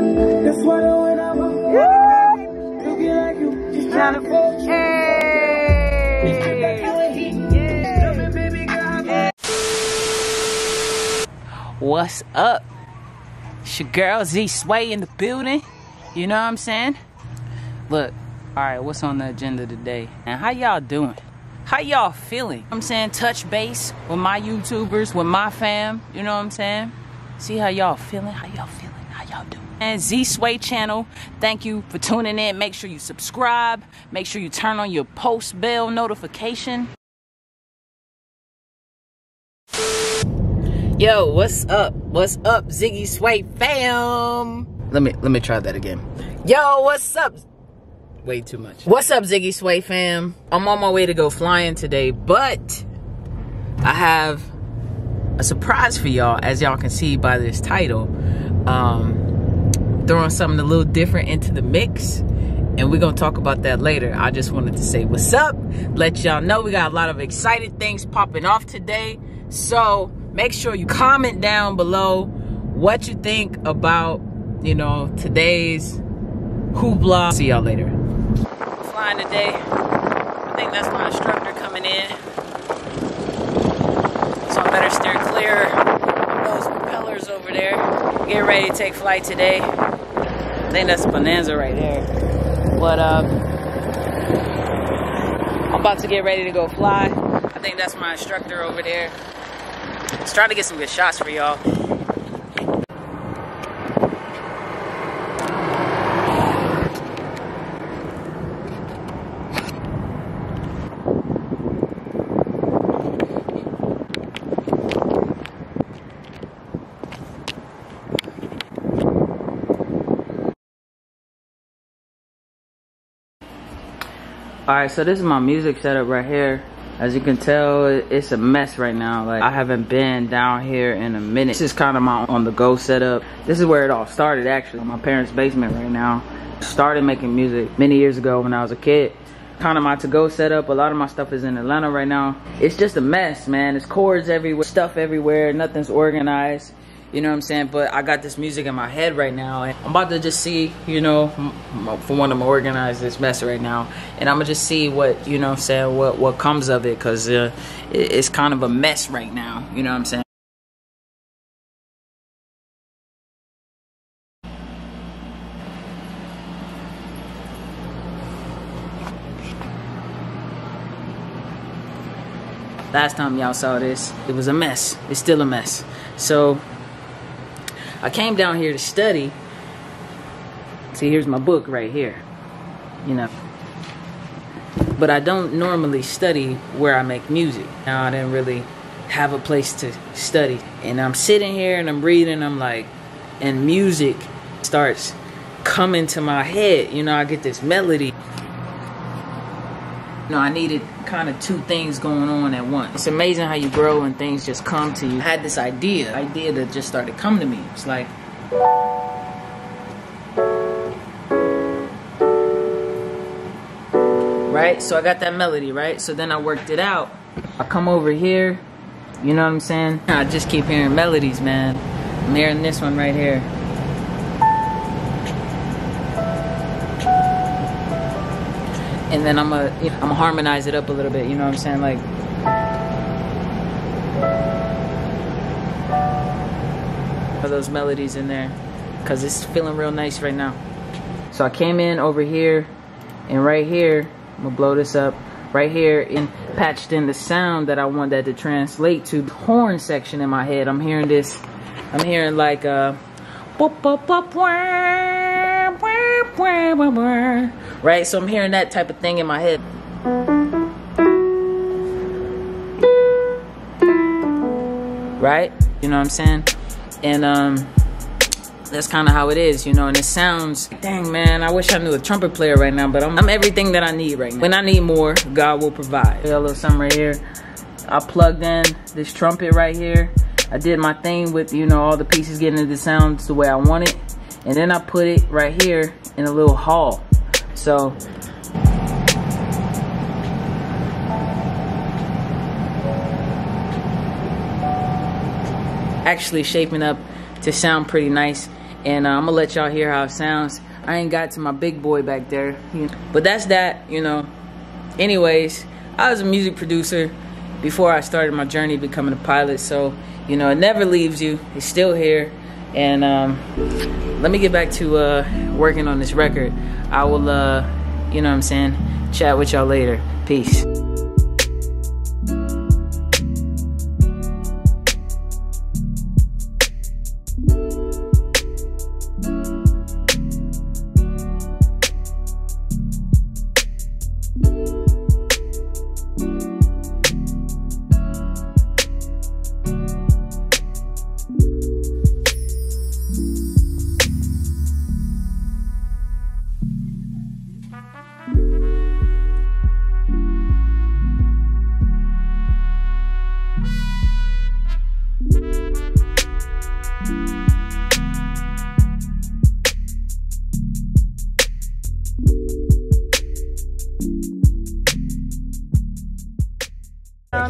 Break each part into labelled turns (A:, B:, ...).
A: That's why when I'm you get like you, just trying to
B: What's up? It's your girl Z Sway in the building. You know what I'm saying? Look, alright, what's on the agenda today? And how y'all doing? How y'all feeling? I'm saying touch base with my YouTubers, with my fam, you know what I'm saying? See how y'all feeling? How y'all feeling? How y'all doing? And Z Sway channel, thank you for tuning in. Make sure you subscribe. Make sure you turn on your post bell notification. Yo, what's up? What's up, Ziggy Sway fam? Let me let me try that again. Yo, what's up? Way too much. What's up, Ziggy Sway fam? I'm on my way to go flying today, but I have a surprise for y'all, as y'all can see by this title. Um, throwing something a little different into the mix, and we're gonna talk about that later. I just wanted to say what's up, let y'all know we got a lot of excited things popping off today. So make sure you comment down below what you think about, you know, today's hoopla. See y'all later. Flying today. I think that's my instructor coming in. So I better steer clear of those propellers over there. Get ready to take flight today. I think that's Bonanza right there. But um, I'm about to get ready to go fly. I think that's my instructor over there. Let's try to get some good shots for y'all. Alright, so this is my music setup right here. As you can tell, it's a mess right now. Like, I haven't been down here in a minute. This is kind of my on-the-go setup. This is where it all started, actually. My parents' basement right now. Started making music many years ago when I was a kid. Kind of my to-go setup. A lot of my stuff is in Atlanta right now. It's just a mess, man. It's cords everywhere, stuff everywhere. Nothing's organized. You know what I'm saying? But I got this music in my head right now, and I'm about to just see, you know, for one, I'm organize this mess right now, and I'm gonna just see what, you know I'm saying, what what comes of it, cause uh, it's kind of a mess right now. You know what I'm saying? Last time y'all saw this, it was a mess. It's still a mess. So I came down here to study. See, here's my book right here. You know. But I don't normally study where I make music. Now I didn't really have a place to study. And I'm sitting here and I'm reading, I'm like, and music starts coming to my head. You know, I get this melody. You know, I needed kind of two things going on at once. It's amazing how you grow and things just come to you. I had this idea, idea that just started coming to me. It's like, right? So I got that melody, right? So then I worked it out. I come over here, you know what I'm saying? I just keep hearing melodies, man. I'm hearing this one right here. And then I'm gonna I'm gonna harmonize it up a little bit. You know what I'm saying? Like. For those melodies in there because it's feeling real nice right now so I came in over here and right here I'm gonna blow this up right here and patched in the sound that I want that to translate to the horn section in my head I'm hearing this I'm hearing like uh right? So I'm hearing that type of thing in my head. Right? You know what I'm saying? And um that's kind of how it is, you know, and it sounds, dang man, I wish I knew a trumpet player right now, but I'm, I'm everything that I need right now. When I need more, God will provide. Got a little something right here. I plugged in this trumpet right here. I did my thing with, you know, all the pieces getting the sounds the way I want it. And then I put it right here in a little hall. So actually shaping up to sound pretty nice and uh, I'm gonna let y'all hear how it sounds. I ain't got to my big boy back there, but that's that, you know. Anyways, I was a music producer before I started my journey becoming a pilot, so you know it never leaves you. It's still here, and um, let me get back to uh, working on this record. I will, uh, you know what I'm saying, chat with y'all later. Peace.
A: I'm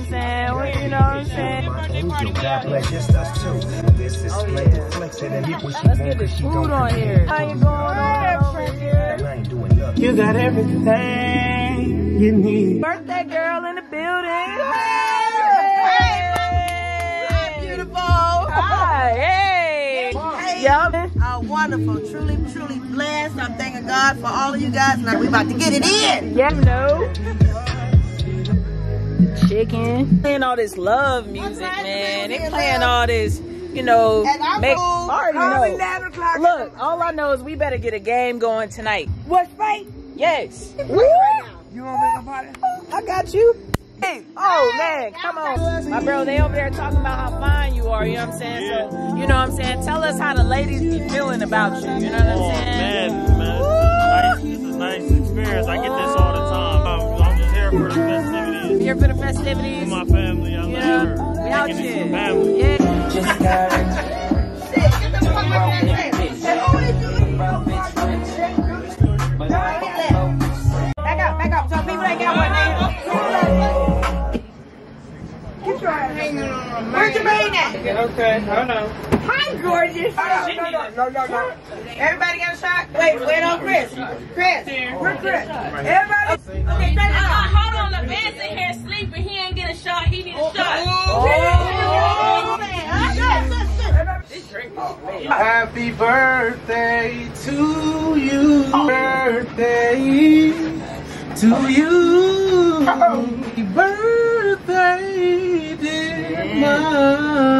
A: saying, you know I'm saying?
B: Let's get this food on here.
A: How you going. You got everything you need. Birthday
C: Truly, truly blessed. I'm thanking God for all of you guys. Now we about to get it in.
A: Yeah, no. The chicken. Playing all this love music, man. They
C: did
A: playing all this, you know.
C: And I
A: make,
C: know,
A: I
C: come
A: already know. Look, all I know is we better get a game going tonight.
C: What's right?
A: Yes.
C: You want to make a party?
A: I got you. Hey, oh man, come on. My bro, they over there talking about how fine you are, you know what I'm saying? So, you know what I'm saying? Tell us how the ladies be feeling about you, you know what I'm
D: Oh
A: saying?
D: man, man, it's, nice, it's a nice experience. I get this all the time. I'm, I'm just here for the festivities.
A: Here for the festivities.
D: With my family, I'm
A: You
D: here.
A: we out
D: Making it
A: here.
D: some family.
A: Yeah.
C: Back
A: Okay, hold on.
C: Hi, gorgeous. No, no, no, no, no. Everybody got a shot? Wait, wait on Chris. Chris, where's Chris? Everybody. Okay, straight
E: Uh,
C: up.
E: hold on, the man's in here sleeping. He ain't get a shot. He need a shot.
C: Oh, man.
A: Happy birthday to you. Birthday to you. Happy birthday, dear mom.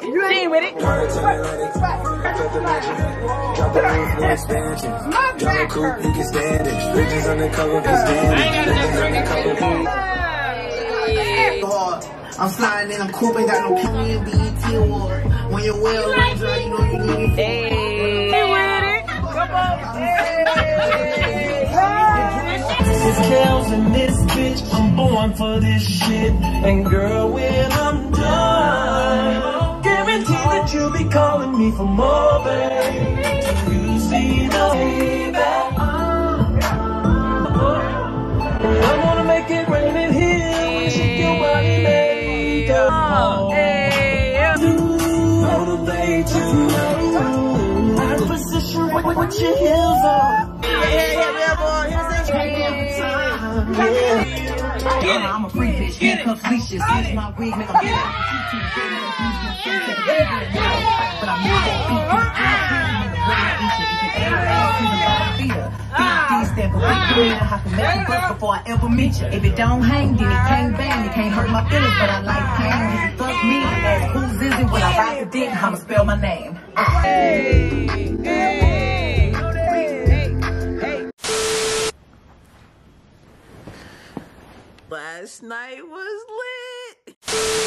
A: She ain't with it.
F: I'm sliding in, I'm cool, ain't got no P and BET award. When you're well, like dry, you know you need it.
A: Hey, hey with it. Come on.
G: It's Kels in this bitch. I'm born for this shit. And girl, when I'm done, guarantee that you'll be calling me for more, babe. You see the payback. I wanna make it rain in here. When you shake your body, make up.
A: Hey, yeah.
G: Motivate you. Out of position, what, what your heels on.
F: Yeah, yeah, yeah, I'm a free bitch, handcuffs, leashes, use my wig, make a For big green, I have to make a fuss before I ever meet you. If it don't hang, then it can't bang. It can't hurt my feelings, but I like pain. If it fuck me, ask who's is it when I ride the dick, I'ma spell my name.
A: Last night was lit.